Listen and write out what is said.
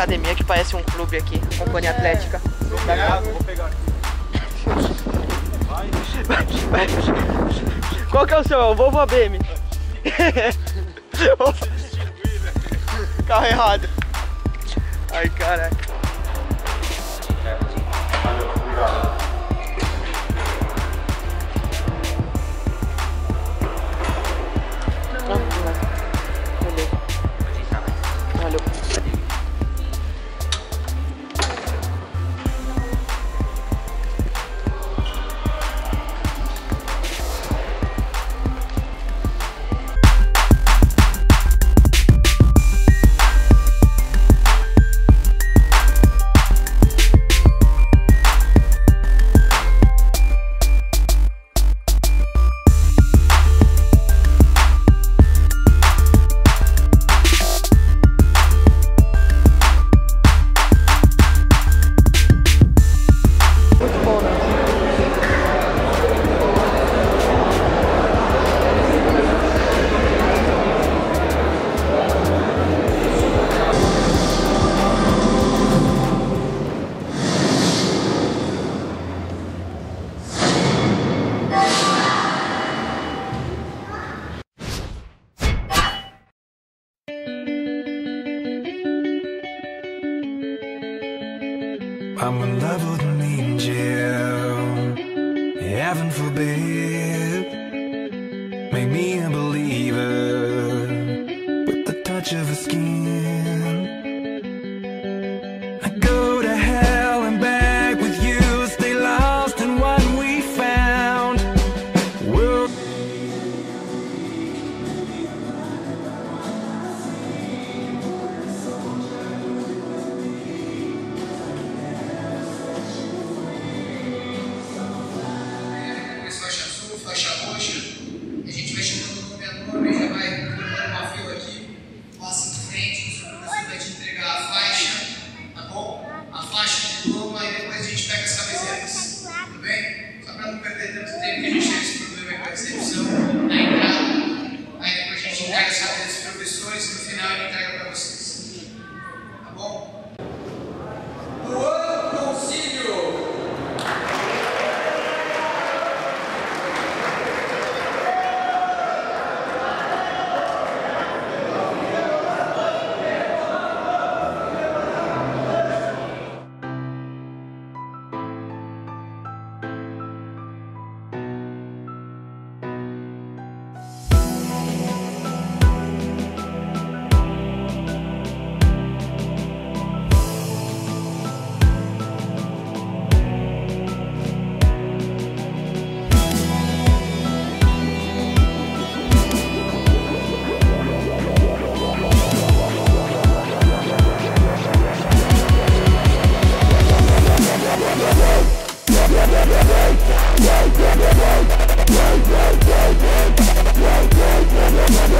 academia que parece um clube aqui, Companhia Atlética. Vou pegar, vou pegar aqui. Qual que é o seu? É o Volvo ABM? Carro errado. Ai, caralho. I'm in love with an angel. Heaven forbid.